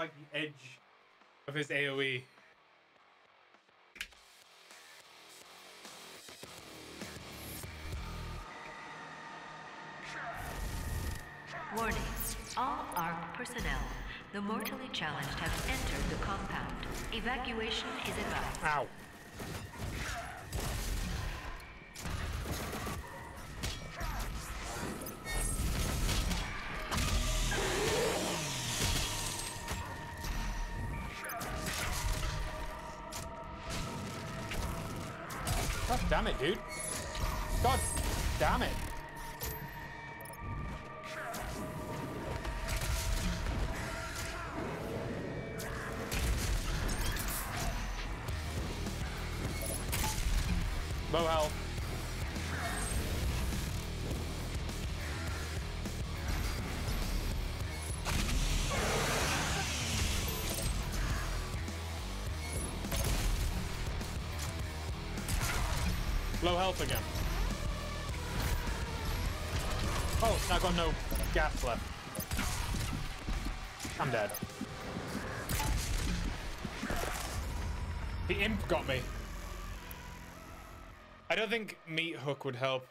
like the edge of his AoE. Warning. All ARC personnel, the mortally challenged have entered the compound. Evacuation is advised. Ow. Dude. God damn it. Low health. Health again. Oh, I got no gas left. I'm dead. The imp got me. I don't think meat hook would help.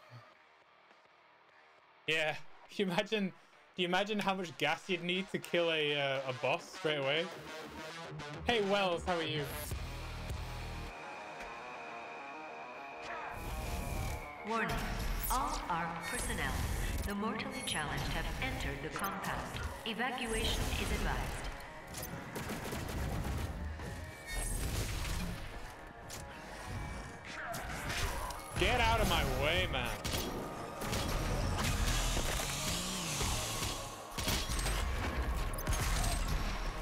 Yeah, can you imagine? Do you imagine how much gas you'd need to kill a uh, a boss straight away? Hey Wells, how are you? Warning. All ARC personnel, the mortally challenged have entered the compound. Evacuation is advised. Get out of my way, man.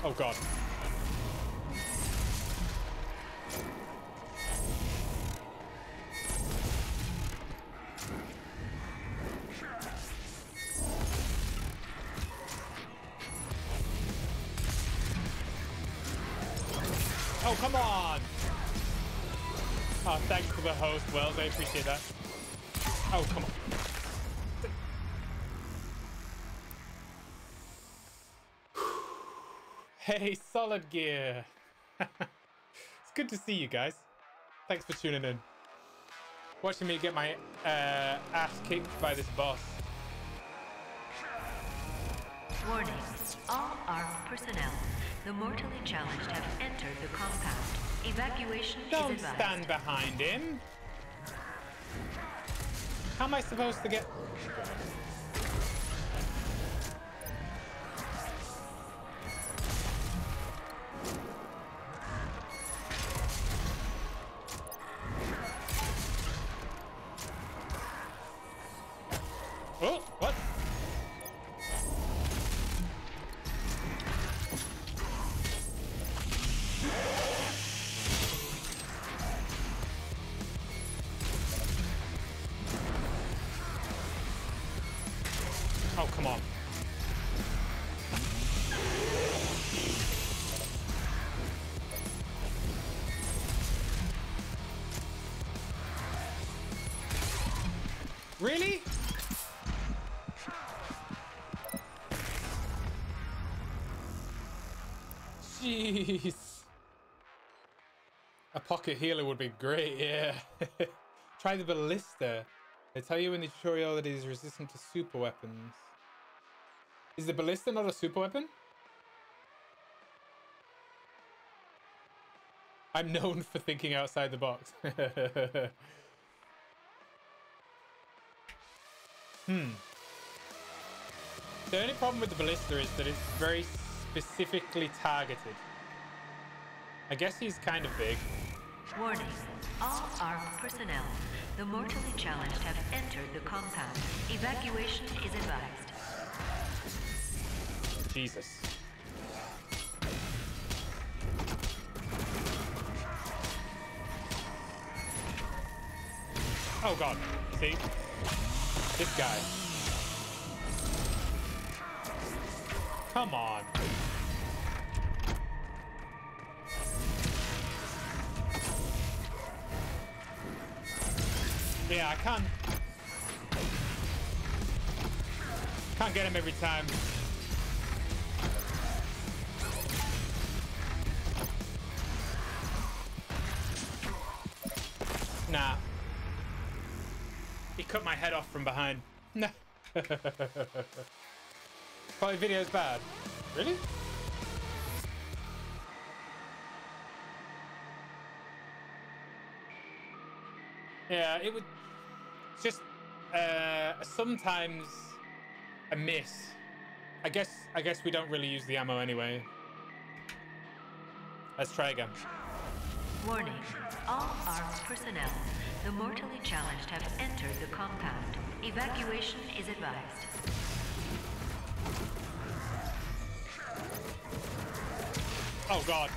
Oh god. Oh, come on! Oh, thanks for the host, Wells. I appreciate that. Oh, come on. Hey, Solid Gear. it's good to see you guys. Thanks for tuning in. Watching me get my uh, ass kicked by this boss. Warning. All ARC personnel, the mortally challenged have entered the compound. Evacuation Don't is advised. stand behind him. How am I supposed to get... Really? Jeez. A pocket healer would be great, yeah. Try the ballista. They tell you in the tutorial that it is resistant to super weapons. Is the ballista not a super weapon? I'm known for thinking outside the box. hmm. The only problem with the ballista is that it's very specifically targeted. I guess he's kind of big. Warning. All ARC personnel, the mortally challenged have entered the compound. Evacuation is advised. Jesus. Oh god. See? This guy. Come on. Yeah, I can't. Can't get him every time. Nah. He cut my head off from behind. Nah. Probably video's bad. Really? Yeah, it would just uh, sometimes a miss. I guess I guess we don't really use the ammo anyway. Let's try again. Warning. All ARC personnel, the mortally challenged have entered the compound. Evacuation is advised. Oh god.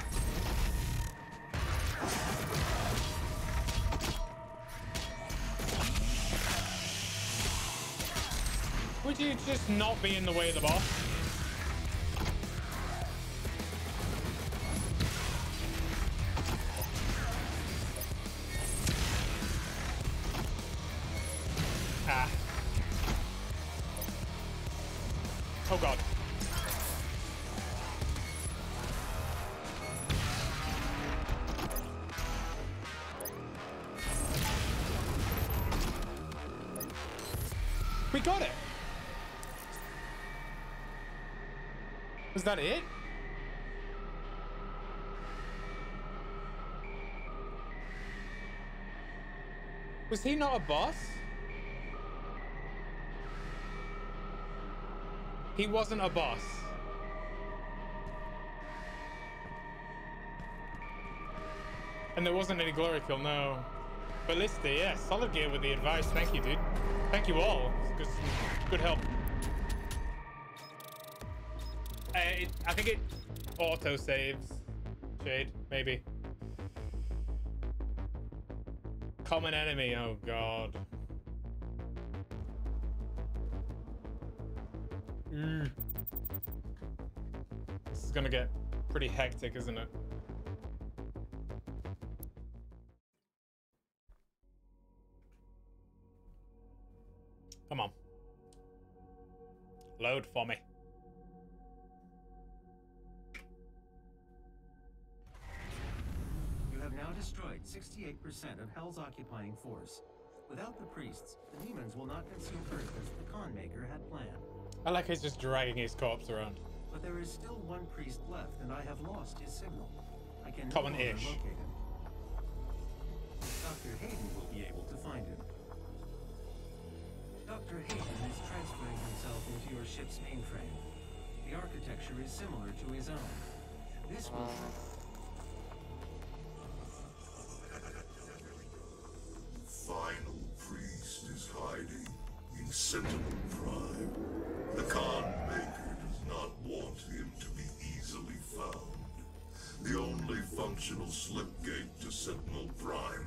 Would you just not be in the way of the boss? Oh god. We got it. Was that it? Was he not a boss? He wasn't a boss. And there wasn't any glory kill, no. Ballista, yeah, solid gear with the advice. Thank you, dude. Thank you all. Good, good help. Uh, it, I think it auto saves. Shade, maybe. Common enemy. Oh god. Mm. This is gonna get pretty hectic, isn't it? Come on. Load for me. You have now destroyed 68% of Hell's occupying force. Without the priests, the demons will not consume Earth as the Khan Maykr had planned. I like he's just dragging his corpse around. But there is still one priest left, and I have lost his signal. I can no Common longer ish. locate him. Dr. Hayden will be able to find him. Dr. Hayden is transferring himself into your ship's mainframe. The architecture is similar to his own. This will... final Sentinel Prime. The Khan Maykr does not want him to be easily found. The only functional slipgate to Sentinel Prime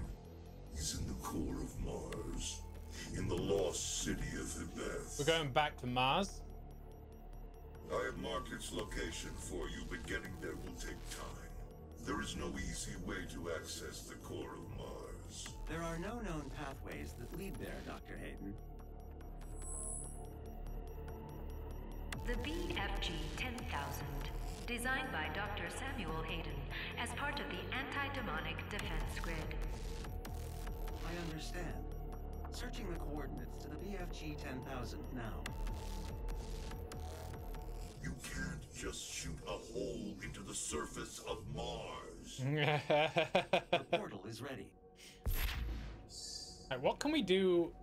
is in the core of Mars, in the lost city of Hebeth. We're going back to Mars. I have marked its location for you, but getting there will take time. There is no easy way to access the core of Mars. There are no known pathways that lead there, Dr. Hayden. The BFG 10000, designed by Dr. Samuel Hayden as part of the anti-demonic defense grid. I understand. Searching the coordinates to the BFG 10,000 now. You can't just shoot a hole into the surface of Mars. The portal is ready. Alright, what can we do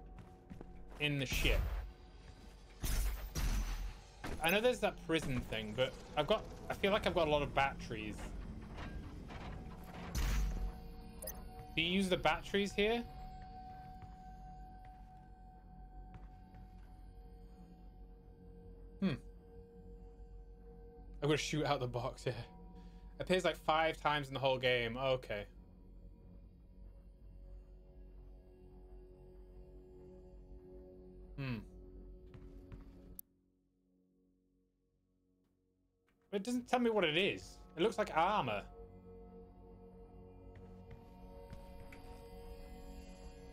in the ship? I know there's that prison thing, but I've got I feel like I've got a lot of batteries. Do you use the batteries here? Hmm. I'm gonna shoot out the box, yeah. Appears like five times in the whole game. Okay. Hmm. It doesn't tell me what it is. It looks like armor.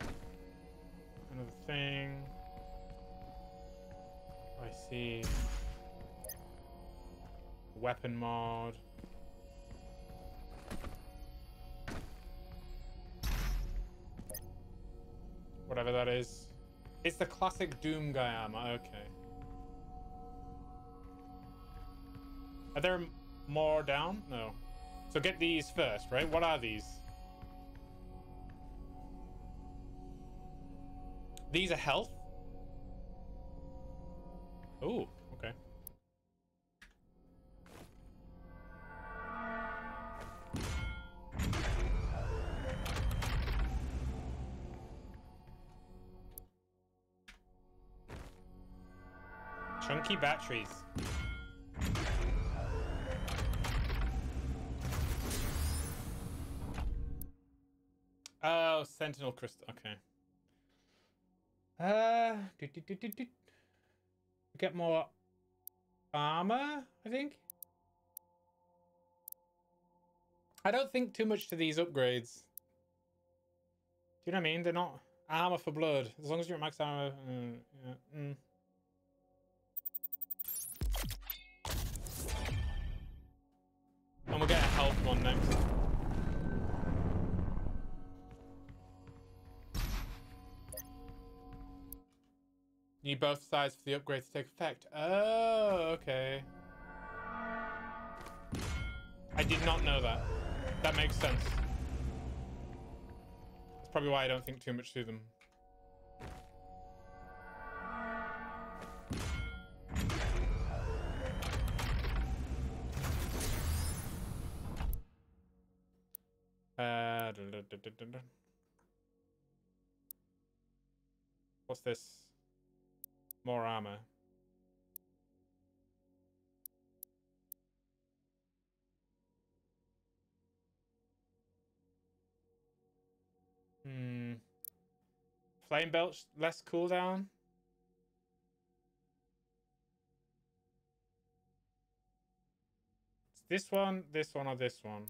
Another thing. I see. Weapon mod. Whatever that is. It's the classic Doom guy armor. Okay. Are there more down? No. So get these first, right? What are these? These are health? Oh, okay. Chunky batteries. Sentinel Crystal. Okay. Uh, do, do, do, get more armor, I think. I don't think too much to these upgrades. Do you know what I mean? They're not armor for blood. As long as you're at max armor. Uh, yeah, mm. And we'll get a health one next. Need both sides for the upgrade to take effect. Oh, okay. I did not know that. That makes sense. That's probably why I don't think too much to them. Uh. What's this? More armor. Hmm. Flame belt, less cooldown. It's this one, this one, or this one.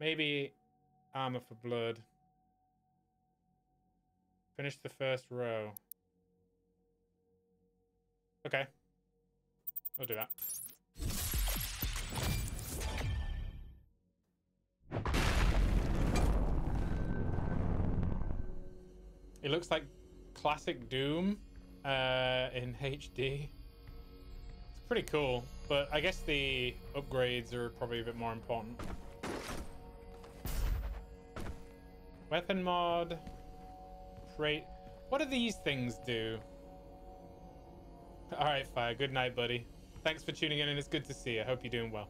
Maybe armor for blood. Finish the first row. Okay. I'll do that. It looks like classic Doom uh, in HD. It's pretty cool, but I guess the upgrades are probably a bit more important. Weapon mod. Crate. What do these things do? Alright, Fire. Good night, buddy. Thanks for tuning in, and it's good to see you. I hope you're doing well.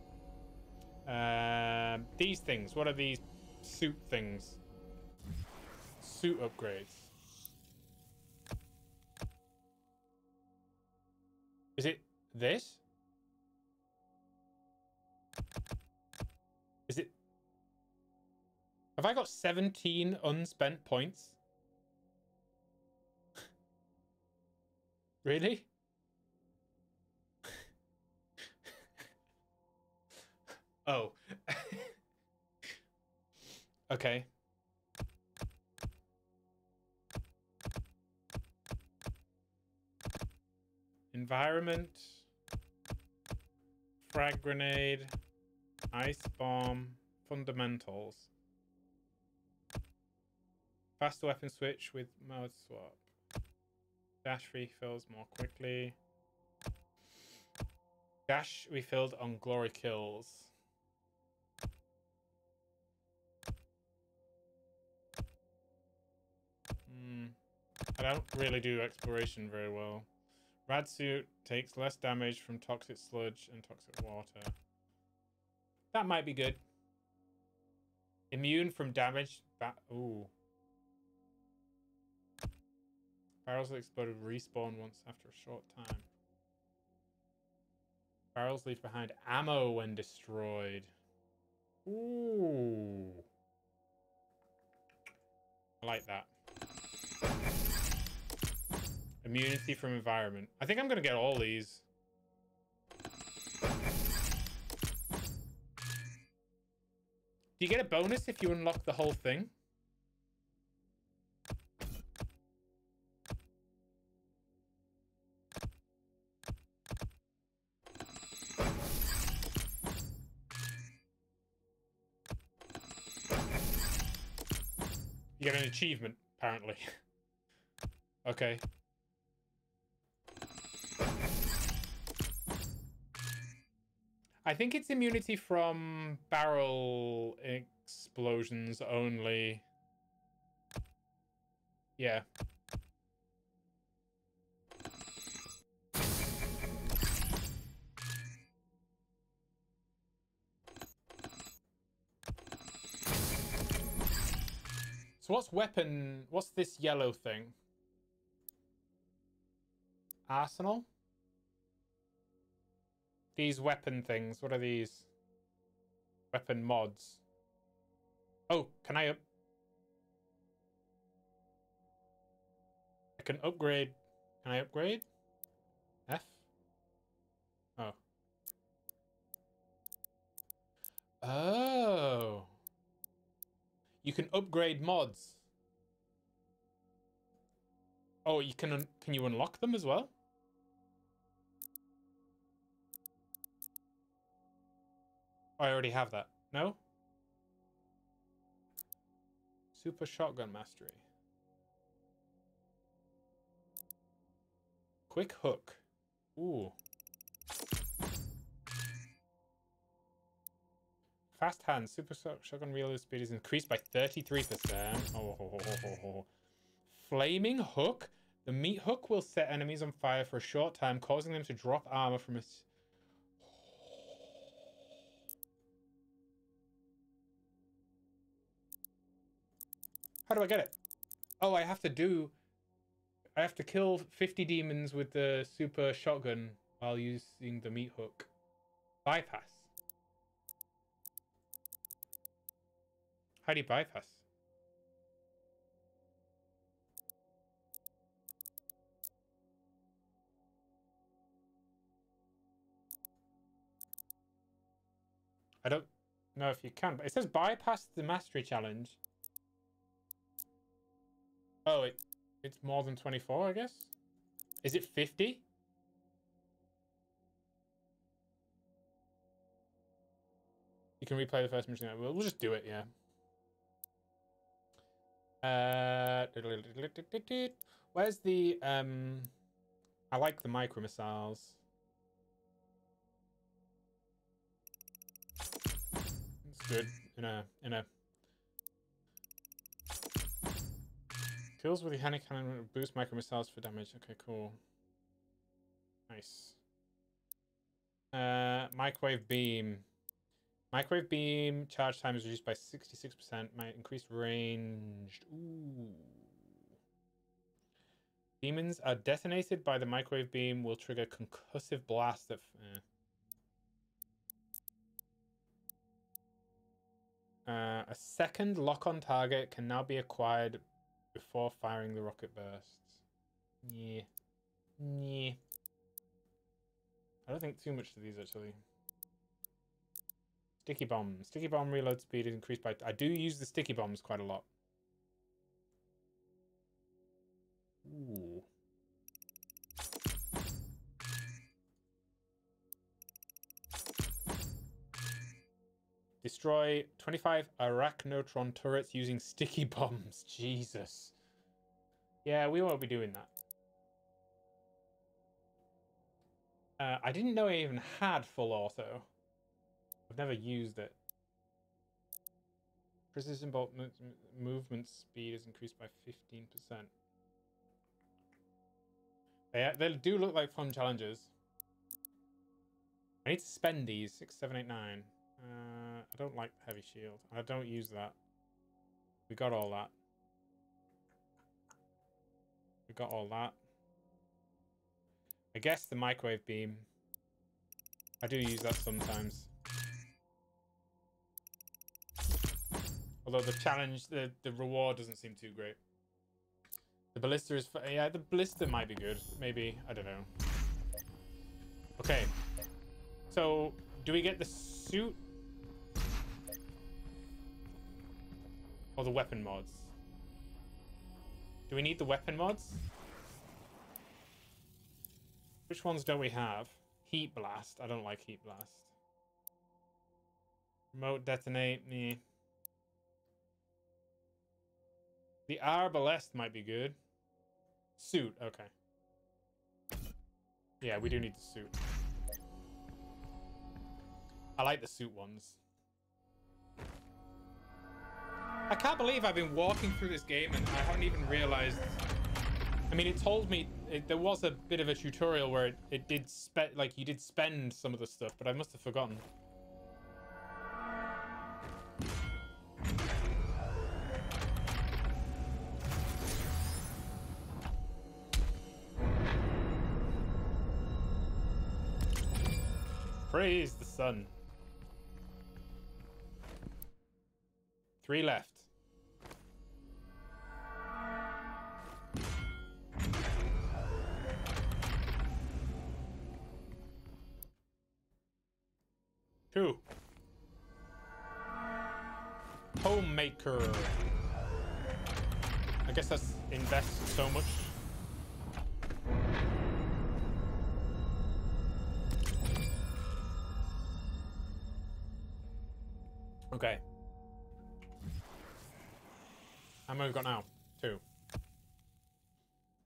Um, these things. What are these suit things? Suit upgrades. Is it this? Is it... Have I got 17 unspent points? Really? oh. okay. Environment. Frag grenade. Ice bomb. Fundamentals. Faster weapon switch with mode swap. Dash refills more quickly. Dash refilled on glory kills. Hmm. I don't really do exploration very well. Rad suit takes less damage from toxic sludge and toxic water. That might be good. Immune from damage. That ooh. Barrels that exploded respawn once after a short time. Barrels leave behind ammo when destroyed. Ooh. I like that. Immunity from environment. I think I'm going to get all these. Do you get a bonus if you unlock the whole thing? You get an achievement, apparently. okay. I think it's immunity from barrel explosions only. Yeah. So what's weapon? What's this yellow thing? Arsenal? These weapon things, what are these? Weapon mods. Oh, can I? I can upgrade. Can I upgrade? F? Oh. Oh. You can upgrade mods. Oh, you can can you unlock them as well? I already have that. No? Super Shotgun Mastery. Quick Hook. Ooh. Fast Hands. Super Shotgun reload speed is increased by 33%. Oh, oh, oh, Flaming Hook. The meat hook will set enemies on fire for a short time, causing them to drop armor from a How do I get it? Oh, I have to do... I have to kill 50 demons with the super shotgun while using the meat hook. Bypass. How do you bypass? I don't know if you can, but it says bypass the mastery challenge. Oh, it, it's more than 24, I guess? Is it 50? You can replay the first mission. We'll, we'll just do it, yeah. Uh, where's the, um, I like the micro missiles. It's good in a, in a Kills with the Heavy Cannon boost micro missiles for damage. Okay, cool. Nice. Uh, microwave beam. Microwave beam charge time is reduced by 66%. My increased range. Ooh. Demons are detonated by the microwave beam will trigger concussive blast of. Eh. Uh, a second lock-on target can now be acquired before firing the rocket bursts. Yeah. Yeah. I don't think too much to these actually. Sticky bomb. Sticky bomb reload speed is increased by... I do use the sticky bombs quite a lot. Ooh. Destroy 25 arachnotron turrets using sticky bombs. Jesus. Yeah, we won't be doing that. Uh, I didn't know I even had full auto. I've never used it. Precision bolt movement speed is increased by 15%. They, they do look like fun challenges. I need to spend these. Six, seven, eight, nine. Uh, I don't like the heavy shield. I don't use that. We got all that. We got all that. I guess the microwave beam. I do use that sometimes. Although the challenge, the, the reward doesn't seem too great. The ballista is... Yeah, the ballista might be good. Maybe. I don't know. Okay. So, do we get the suit Or the weapon mods. Do we need the weapon mods? Which ones don't we have? Heat Blast. I don't like Heat Blast. Remote Detonate. Me. The arbalest might be good. Suit, okay. Yeah, we do need the suit. I like the suit ones. I can't believe I've been walking through this game and I haven't even realized. I mean, it told me it, there was a bit of a tutorial where it, it did spend like you did spend some of the stuff, but I must have forgotten. Praise the sun. Three left. Two. Homemaker. I guess that's invest so much. How many we got now? Two.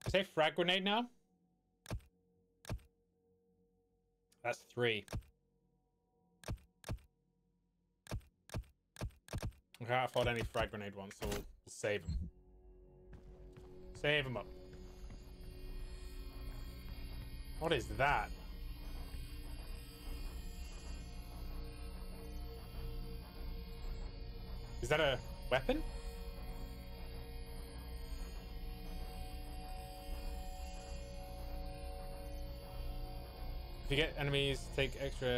Say frag grenade now? That's three. I can't afford any frag grenade ones, so we'll save them. Save them up. What is that? Is that a weapon? If you get enemies, take extra